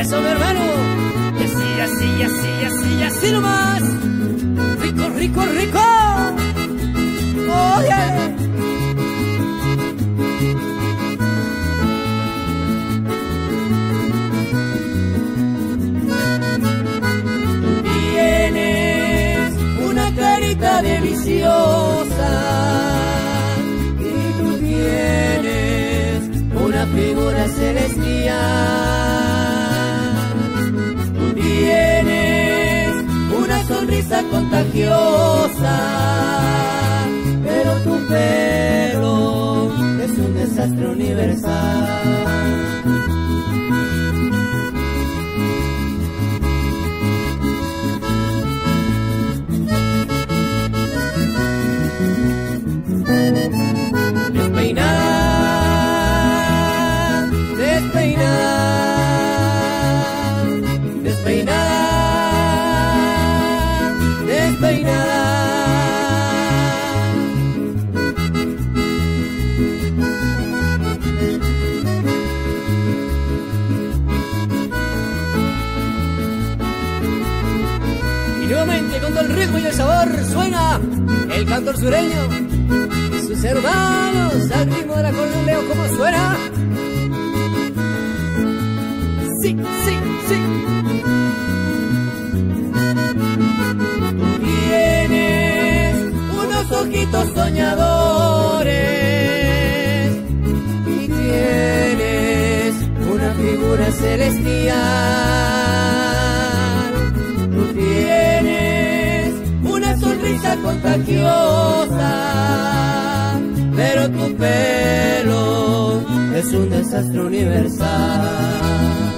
Eso, mi hermano. Así, así, así, así, así nomás. Rico, rico, rico. Oye. Tienes una carita deliciosa y una figura celestial. Tú tienes una sonrisa contagiosa, Nuevamente con todo el ritmo y el sabor suena el cantor sureño sus hermanos al ritmo de la Leo como suena. Sí, sí, sí. Tienes unos ojitos soñadores y tienes una figura celestial. Sonrisa contagiosa, pero tu pelo es un desastre universal.